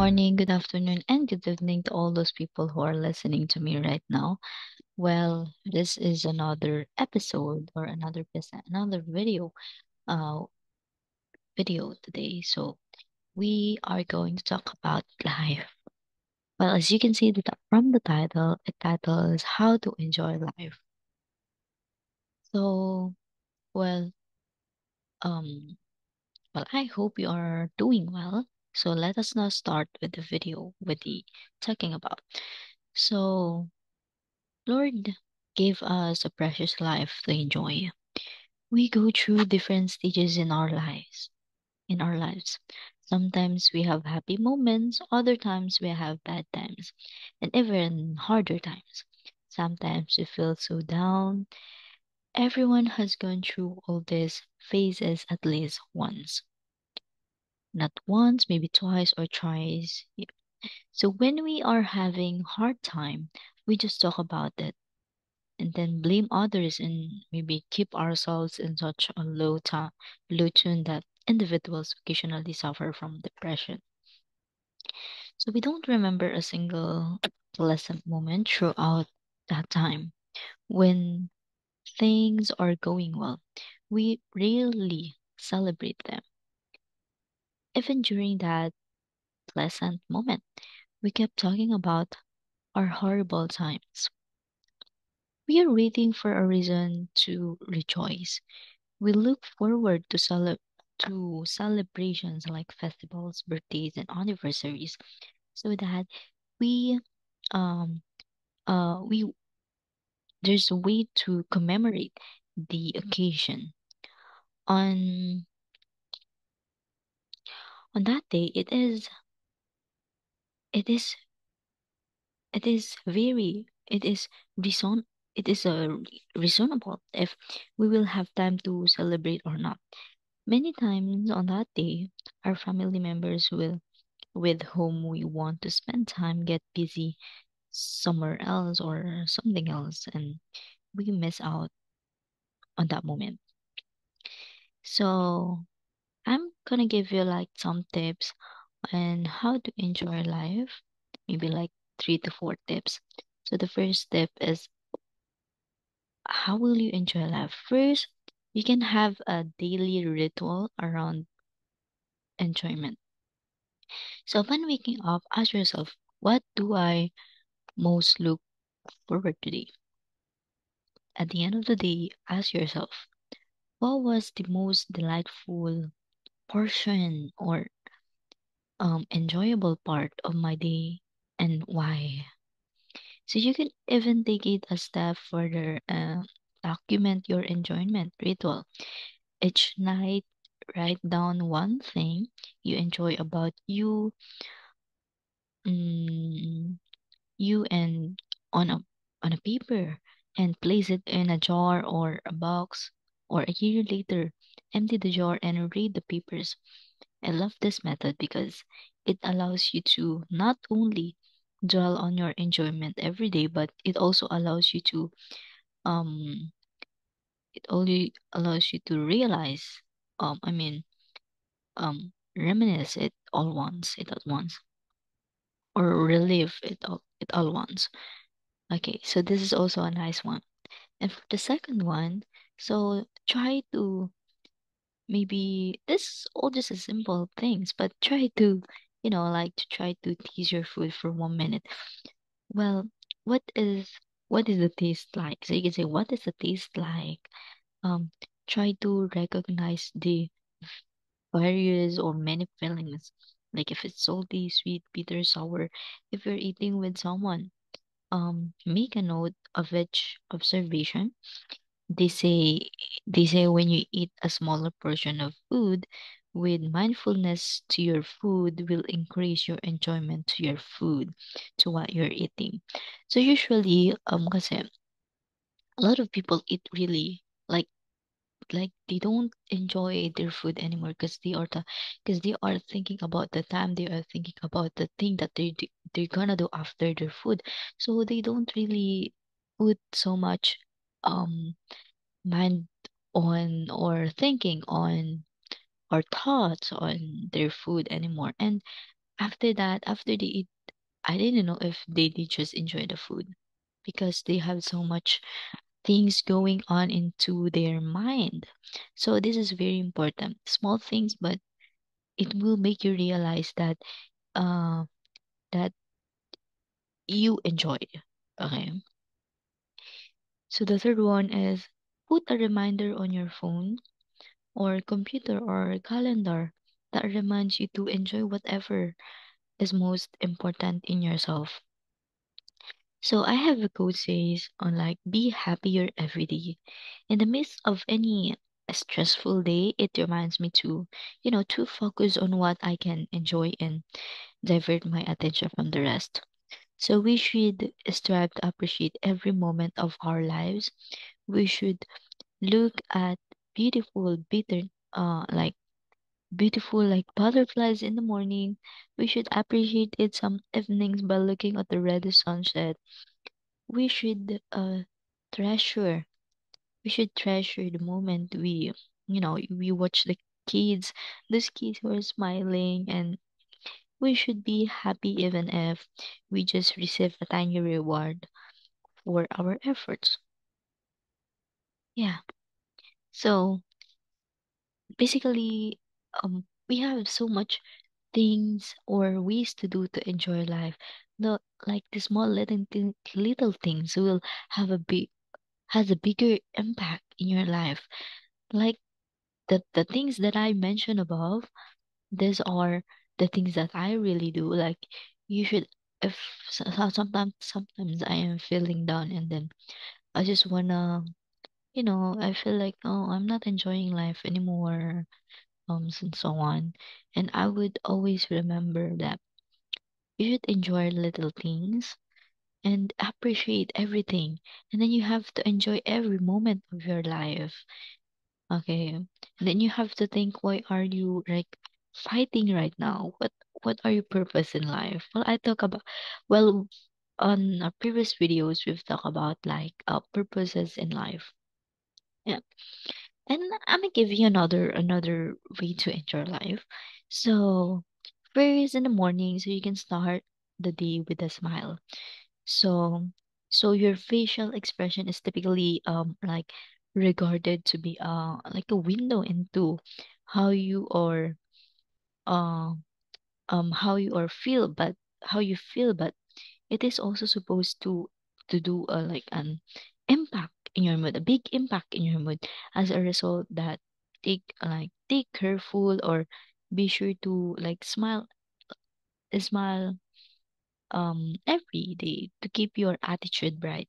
morning, good afternoon, and good evening to all those people who are listening to me right now. Well, this is another episode or another another video uh video today. So we are going to talk about life. Well, as you can see from the title, the title is How to Enjoy Life. So, well, um, well, I hope you are doing well. So let us now start with the video with the talking about. So Lord gave us a precious life to enjoy. We go through different stages in our lives. In our lives. Sometimes we have happy moments, other times we have bad times, and even harder times. Sometimes we feel so down. Everyone has gone through all these phases at least once. Not once, maybe twice or thrice. So when we are having hard time, we just talk about it and then blame others and maybe keep ourselves in such a low, ta- low tune that individuals occasionally suffer from depression. So we don't remember a single pleasant moment throughout that time. When things are going well, we rarely celebrate them. Even during that pleasant moment, we kept talking about our horrible times. We are waiting for a reason to rejoice. We look forward to cele- to celebrations like festivals, birthdays, and anniversaries, so that we um uh we there's a way to commemorate the occasion. On on that day, it is it is it is very it is reason it is a uh, reasonable if we will have time to celebrate or not. Many times on that day, our family members will with whom we want to spend time get busy somewhere else or something else and we miss out on that moment. So I'm gonna give you like some tips on how to enjoy life, maybe like three to four tips. So the first tip is how will you enjoy life? First, you can have a daily ritual around enjoyment. So upon waking up, ask yourself, what do I most look forward today? At the end of the day, ask yourself, what was the most delightful portion or um enjoyable part of my day and why? So you can even take it a step further and document your enjoyment ritual. Each night, write down one thing you enjoy about you, mm, you and on a on a paper and place it in a jar or a box or a year later empty the jar and read the papers i love this method because it allows you to not only dwell on your enjoyment every day but it also allows you to um it only allows you to realize um i mean um reminisce it all once it at once or relive it all it all once Okay, so this is also a nice one. And for the second one, so try to maybe this is all just a simple things, but try to, you know, like to try to tease your food for one minute. Well, what is what is the taste like? So you can say, what is the taste like? Um, try to recognize the various or many feelings. Like if it's salty, sweet, bitter, sour, if you're eating with someone um make a note of each observation they say they say when you eat a smaller portion of food with mindfulness to your food will increase your enjoyment to your food to what you're eating. So usually um kasi a lot of people eat really like like they don't enjoy their food anymore because they are the because they are thinking about the time they are thinking about the thing that they do, they're gonna do after their food. So they don't really put so much um mind on or thinking on or thoughts on their food anymore and after that, after they eat, I didn't know if they did just enjoy the food because they have so much things going on into their mind. So this is very important. Small things, but it will make you realize that uh that you enjoy. Okay. So the third one is put a reminder on your phone or computer or calendar that reminds you to enjoy whatever is most important in yourself. So I have a quote says on like be happier every day. In the midst of any stressful day, it reminds me to, you know, to focus on what I can enjoy and divert my attention from the rest. So we should strive to appreciate every moment of our lives. We should look at beautiful bitter uh like beautiful like butterflies in the morning. We should appreciate it some evenings by looking at the red sunset. We should uh treasure we should treasure the moment we you know we watch the kids those kids who are smiling and we should be happy even if we just receive a tiny reward for our efforts. Yeah. So basically um we have so much things or ways to do to enjoy life. The like the small little little things will have a big has a bigger impact in your life. Like the the things that i mentioned above these are the things that i really do like you should if so- so- sometimes sometimes i am feeling down and then i just wanna you know i feel like oh i'm not enjoying life anymore um and so on. And i would always remember that you should enjoy little things and appreciate everything. And then you have to enjoy every moment of your life. Okay. And then you have to think why are you like fighting right now what what are your purpose in life? Well i talk about well on our previous videos we've talked about like uh, purposes in life. Yeah. And i'm gonna give you another another way to enjoy life. So first in the morning so you can start the day with a smile. So so your facial expression is typically um like regarded to be uh like a window into how you are uh, um how you are feel but how you feel but it is also supposed to to do a like an impact in your mood a big impact in your mood as a result that take like take careful or be sure to like smile smile um every day to keep your attitude bright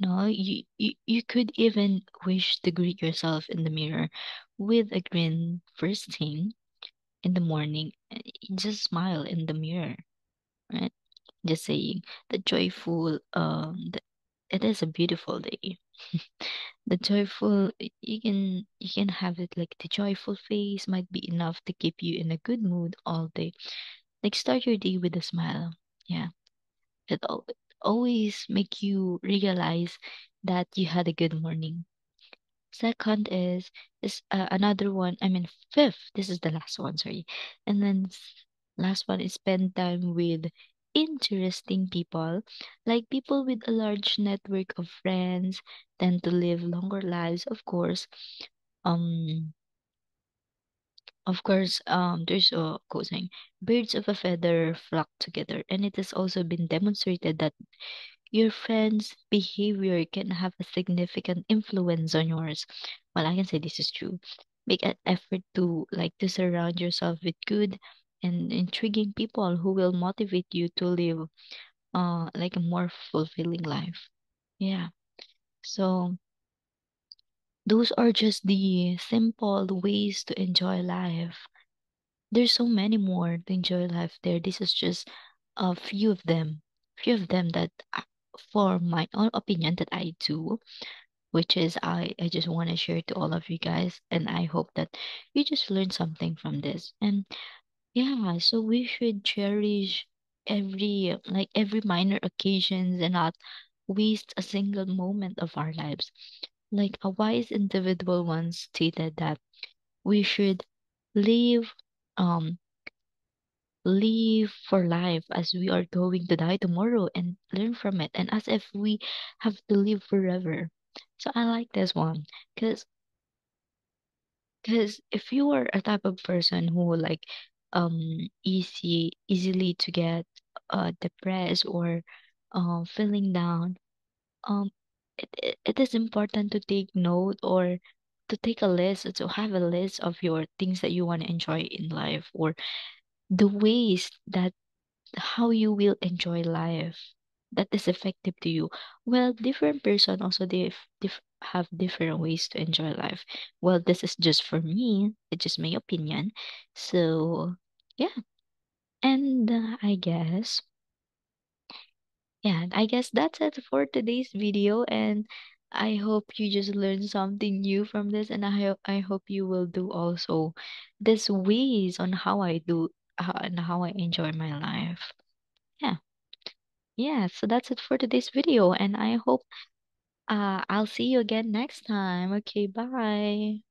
You know, you, you, you could even wish to greet yourself in the mirror with a grin first thing in the morning. and Just smile in the mirror, right? Just saying the joyful, um, the, it is a beautiful day. the joyful, you can you can have it like the joyful face might be enough to keep you in a good mood all day. Like start your day with a smile. Yeah. It al- always make you realize that you had a good morning. Second is is uh, another one. I mean, fifth. This is the last one. Sorry, and then last one is spend time with interesting people, like people with a large network of friends tend to live longer lives. Of course, um, of course, um, there's a quote saying, "Birds of a feather flock together," and it has also been demonstrated that your friend's behavior can have a significant influence on yours. Well, I can say this is true. Make an effort to like to surround yourself with good and intriguing people who will motivate you to live uh like a more fulfilling life. Yeah. So those are just the simple ways to enjoy life. There's so many more to enjoy life there. This is just a few of them. Few of them that I- for my own opinion that I do which is I, I just want to share to all of you guys and I hope that you just learn something from this. And yeah, so we should cherish every like every minor occasions and not waste a single moment of our lives. Like a wise individual once stated that we should live um live for life as we are going to die tomorrow and learn from it and as if we have to live forever. So I like this one because because if you are a type of person who like um easy easily to get uh depressed or um feeling down um it, it, is important to take note or to take a list to have a list of your things that you want to enjoy in life or the ways that how you will enjoy life that is effective to you. Well different person also they dif- have different ways to enjoy life. Well this is just for me it's just my opinion. So yeah. And uh, i guess yeah i guess that's it for today's video and i hope you just learned something new from this and i hope i hope you will do also this ways on how i do how, and how i enjoy my life yeah Yeah, so that's it for today's video, and I hope uh, I'll see you again next time. Okay, bye.